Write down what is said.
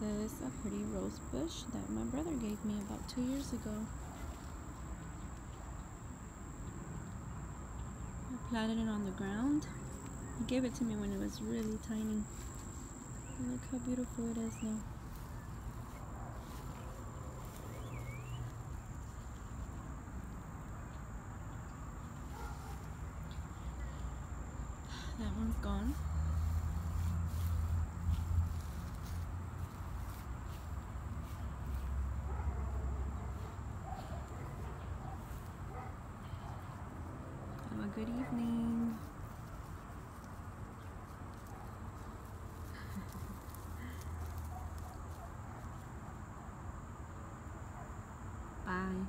this is a pretty rose bush that my brother gave me about two years ago. I planted it on the ground. He gave it to me when it was really tiny. Look how beautiful it is now. That one's gone. A good evening. Bye.